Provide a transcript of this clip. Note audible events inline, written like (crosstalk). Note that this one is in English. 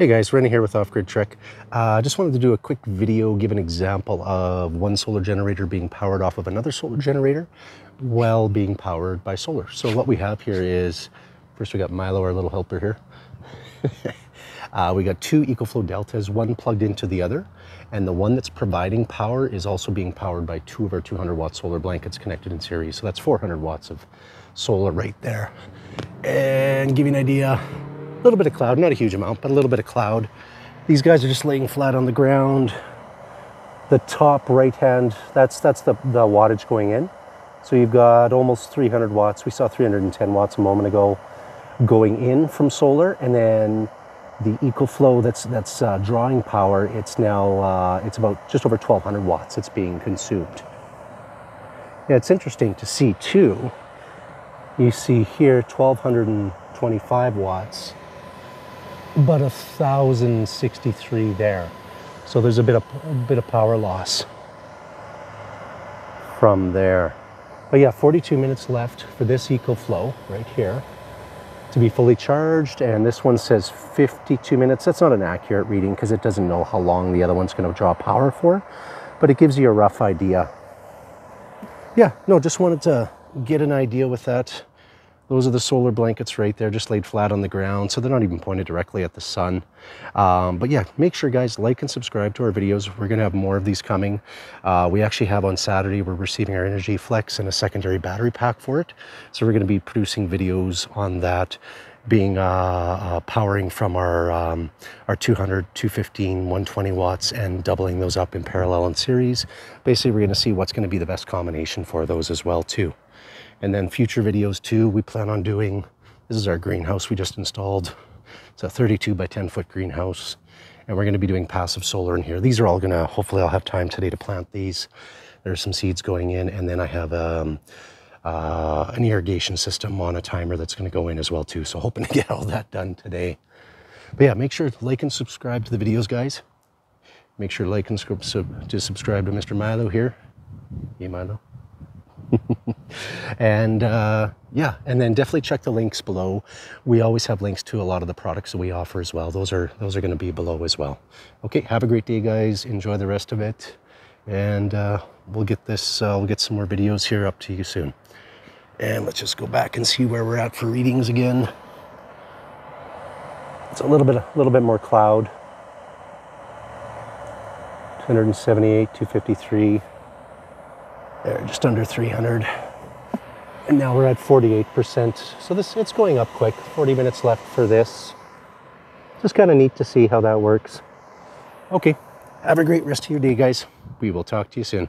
Hey guys, Rennie here with Off Grid Trek. I uh, just wanted to do a quick video, give an example of one solar generator being powered off of another solar generator while being powered by solar. So what we have here is, first we got Milo, our little helper here. (laughs) uh, we got two EcoFlow Deltas, one plugged into the other, and the one that's providing power is also being powered by two of our 200 watt solar blankets connected in series. So that's 400 watts of solar right there. And give you an idea, a little bit of cloud, not a huge amount, but a little bit of cloud. These guys are just laying flat on the ground. The top right hand, that's, that's the, the wattage going in. So you've got almost 300 watts. We saw 310 watts a moment ago going in from solar. And then the EcoFlow that's, that's uh, drawing power, it's now, uh, it's about just over 1200 watts it's being consumed. Yeah, it's interesting to see too. You see here 1225 watts but a thousand sixty-three there. So there's a bit of a bit of power loss from there. But yeah, 42 minutes left for this EcoFlow right here to be fully charged. And this one says 52 minutes. That's not an accurate reading because it doesn't know how long the other one's going to draw power for, but it gives you a rough idea. Yeah, no, just wanted to get an idea with that. Those are the solar blankets right there, just laid flat on the ground. So they're not even pointed directly at the sun. Um, but yeah, make sure guys like and subscribe to our videos. We're gonna have more of these coming. Uh, we actually have on Saturday, we're receiving our Inergy Flex and a secondary battery pack for it. So we're gonna be producing videos on that being uh, uh, powering from our um, our 200, 215, 120 watts and doubling those up in parallel and series. Basically, we're going to see what's going to be the best combination for those as well too. And then future videos too, we plan on doing, this is our greenhouse we just installed. It's a 32 by 10 foot greenhouse. And we're gonna be doing passive solar in here. These are all gonna, hopefully I'll have time today to plant these. There's some seeds going in and then I have um, uh, an irrigation system on a timer that's gonna go in as well too. So hoping to (laughs) get all that done today. But yeah, make sure to like and subscribe to the videos, guys. Make sure to like and sub to subscribe to Mr. Milo here. Hey, Milo. (laughs) and uh, yeah, and then definitely check the links below. We always have links to a lot of the products that we offer as well. Those are those are going to be below as well. Okay, have a great day, guys. Enjoy the rest of it, and uh, we'll get this. Uh, we'll get some more videos here up to you soon. And let's just go back and see where we're at for readings again. It's a little bit a little bit more cloud. 278, 253. There, just under 300. And now we're at 48%. So this it's going up quick. 40 minutes left for this. Just kind of neat to see how that works. Okay, have a great rest of your day, guys. We will talk to you soon.